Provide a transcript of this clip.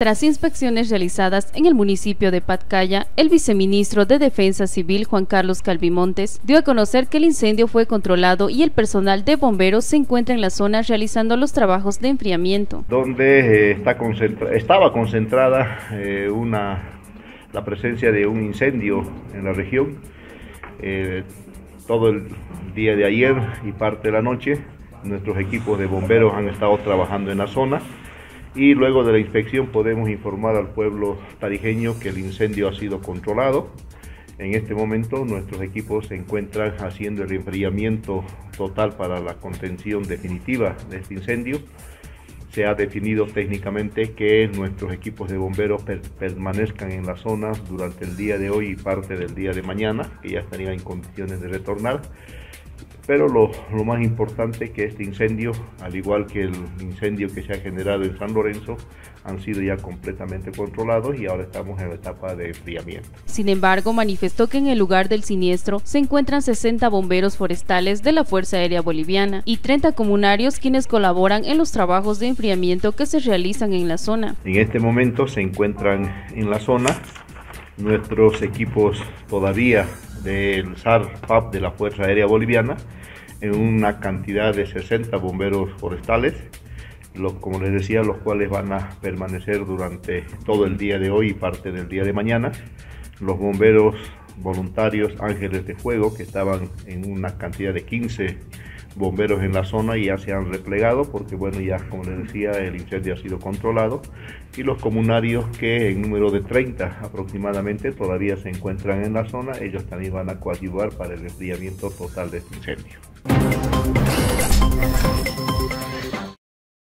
Tras inspecciones realizadas en el municipio de Patcaya, el viceministro de Defensa Civil Juan Carlos Calvimontes dio a conocer que el incendio fue controlado y el personal de bomberos se encuentra en la zona realizando los trabajos de enfriamiento. Donde eh, estaba concentrada eh, la presencia de un incendio en la región. Eh, todo el día de ayer y parte de la noche, nuestros equipos de bomberos han estado trabajando en la zona y luego de la inspección podemos informar al pueblo tarijeño que el incendio ha sido controlado. En este momento nuestros equipos se encuentran haciendo el enfriamiento total para la contención definitiva de este incendio. Se ha definido técnicamente que nuestros equipos de bomberos permanezcan en la zona durante el día de hoy y parte del día de mañana, que ya estarían en condiciones de retornar pero lo, más importante es que este incendio, al igual que el incendio que se ha generado en San Lorenzo, han sido ya completamente controlados y ahora estamos en la etapa de enfriamiento. Sin embargo, manifestó que en el lugar del siniestro se encuentran 60 bomberos forestales de la Fuerza Aérea Boliviana y 30 comunarios quienes colaboran en los trabajos de enfriamiento que se realizan en la zona. En este momento se encuentran en la zona nuestros equipos todavía del SAR-PAP de la Fuerza Aérea Boliviana en una cantidad de 60 bomberos forestales, los, como les decía, los cuales van a permanecer durante todo el día de hoy y parte del día de mañana. Los bomberos voluntarios Ángeles de Fuego, que estaban en una cantidad de 15 bomberos en la zona y ya se han replegado porque bueno ya como les decía el incendio ha sido controlado y los comunarios que en número de 30 aproximadamente todavía se encuentran en la zona ellos también van a coadyuvar para el enfriamiento total de este incendio.